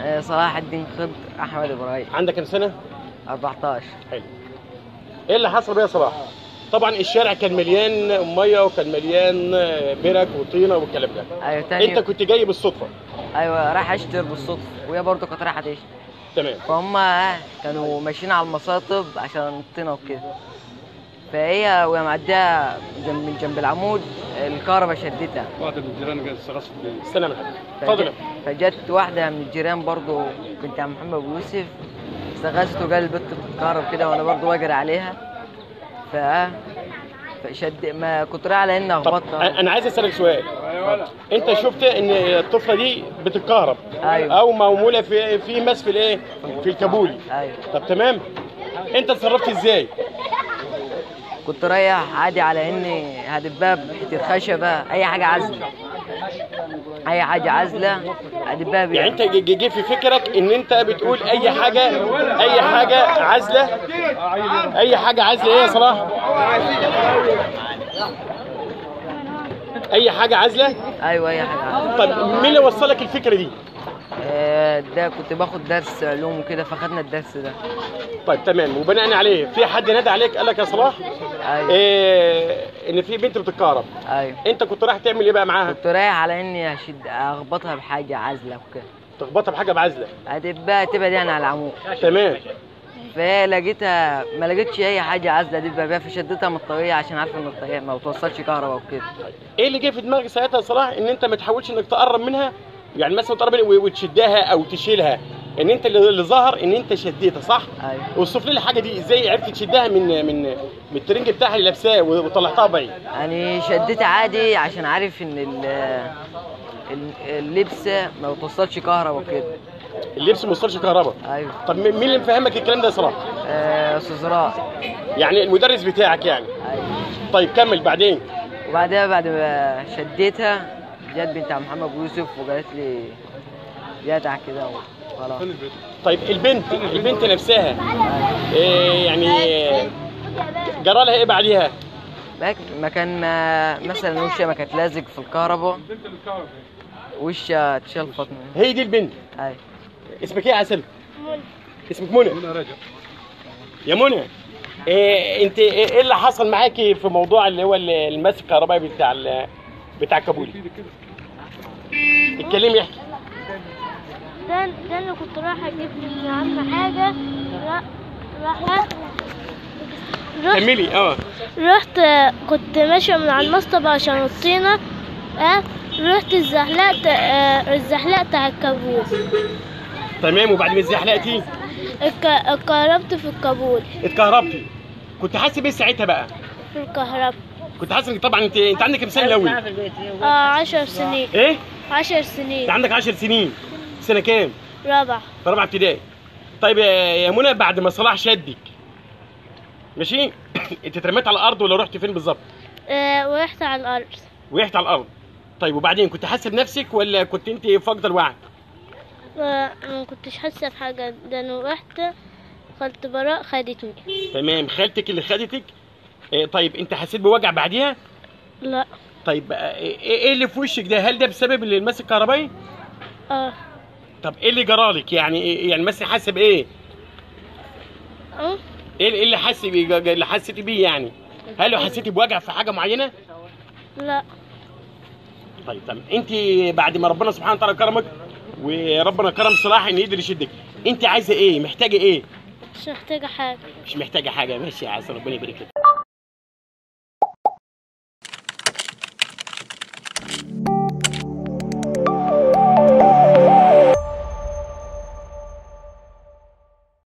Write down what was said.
آه، صلاح الدين خضر أحمد إبراهيم. عندك كام سنة؟ 14 حلو. إيه اللي حصل بقى يا صلاح؟ طبعا الشارع كان مليان مية وكان مليان برك وطينة والكلام ده. أيوه تاني أنت كنت جاي بالصدفة. أيوه رايح اشتري بالصدفة وهي برضه كانت رايحة تشتري تمام. فهم آه، كانوا ماشيين على المصاطب عشان الطينة وكده. فهي وهي معدية جنب من جنب العمود الكهرباء شدتها. واحد من الجيران قال استغاث بي استنى اتفضل فجت واحدة من الجيران برضه بنت عم محمد أبو يوسف استغاثت وقال البت بتتكهرب كده وأنا برضه واجري عليها. ف فشد ما كنت رايح على اني اخبطها أنا عايز أسألك سؤال. أنت شفت إن الطفلة دي بتتكهرب؟ أيوه. أو معمولة في في مس في الإيه؟ في الكابولي. أيوه. طب تمام. أنت اتصرفت إزاي؟ كنت رايح عادي على اني هدبها بحته خشبة. أي حاجة عازلة. أي حاجة عازلة. هدبها بيها يعني. أنت جه في فكرك إن أنت بتقول أي حاجة أي حاجة عازلة؟ أي حاجة عازلة إيه يا صلاح؟ أي حاجة عازلة؟ أيوه أي حاجة عازلة. طب مين اللي وصلك الفكرة دي؟ آه، ده كنت باخد درس علوم وكده فخدنا الدرس ده. طيب تمام. وبناء عليه في حد نادى عليك قال لك يا صلاح؟ أيوه. إيه إن في بنت بتتكهرب أيوه. أنت كنت رايح تعمل إيه بقى معاها؟ كنت رايح على إني أشد أخبطها بحاجة عازلة وكده. تخبطها بحاجة بعزله هتبقى تبعد يعني على العمود تمام. فلقيتها ما لقيتش أي حاجة عازلة دبها بيها فشدتها من الطريق عشان عارفة إن الطريق ما بتوصلش كهرباء وكده. إيه اللي جه في دماغك ساعتها صلاح إن أنت ما تحاولش إنك تقرب منها؟ يعني مثلا تقرب وتشدها أو تشيلها. ان انت اللي ظهر ان انت شديتها صح؟ أيوه. اوصف لي الحاجة دي إزاي عرفت تشدها من من من الترنج بتاعها اللي لابساه وطلعتها بعيد؟ يعني شدتها عادي عشان عارف ان ال- ال- اللبس ما بتوصلش كهرباء وكده. اللبس ما وصلش كهرباء. أيوه. طب مين اللي مفهمك الكلام ده يا صلاح؟ آه، أستاذ راء يعني المدرس بتاعك يعني. أيوه. طيب كمل بعدين. وبعدها بعد ما شديتها جت بنت عم محمد يوسف وقالت لي جدع كده. البيت؟ طيب البنت البنت. نفسها. إيه يعني جرى لها إيه بعديها؟ ما كان ما مثلا وشها ما كانت لازق في الكهرباء. البنت اللي بتعرف وشها اتشلفط من هي دي البنت. أيوه اسمك إيه يا عسل اسمك منى؟ هنا راجع يا منى. إيه أنت إيه إيه اللي حصل معاكي في موضوع اللي هو ال- المس الكهربائي بتاع بتاع كابولي؟ اتكلمي احكي. ده ده أنا كنت رايحة أجيب لي عم حاجة را- راحت. رحت. كملي آه. رحت كنت ماشية من على المصطبة عشان الطينة آه. رحت اتزحلقت آه اتزحلقت على الكابوس. تمام وبعد ما اتزحلقتي؟ اتك- اتكهربت في الكابول اتكهربتي. كنت حاسس بإيه ساعتها بقى؟ في الكهرباء كنت حاسس انك طبعا أنت أنت عندك كام سنة الأول آه عشر سنين. إيه؟ عشر أنت سنين عندك 10 سنين. سنة كام؟ رابع في رابعة ابتدائي. طيب يا منى بعد ما صلاح شدك ماشي؟ انت اترميت على الأرض ولا رحت فين بالظبط؟ آه ورحت على الأرض. وقعت على الأرض. طيب وبعدين كنت حاسه بنفسك ولا كنت انت فاقده الوعي ما كنتش حاسة بحاجة. ده أنا رحت خالة براء خدتني. تمام. خالتك اللي خدتك؟ إيه طيب انت حسيت بوجع بعديها؟ لا. طيب آه، إيه اللي في وشك ده؟ هل ده بسبب المس الكهربائي آه. طب إيه اللي جرالك يعني إيه- يعني مثلا حاسة بإيه؟ أه؟ إيه إيه اللي حاسس بيه؟ اللي حسيتي بيه يعني؟ هل حسيتي بوجع في حاجة معينة؟ لا. طيب تمام انت بعد ما ربنا سبحانه وتعالى كرمك وربنا كرم صلاح ان يقدر يشدك انت عايزة إيه؟ محتاجة إيه؟ مش محتاجة حاجة. مش محتاجة حاجة ماشي يا عسل ربنا يبارك لك.